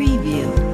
Preview.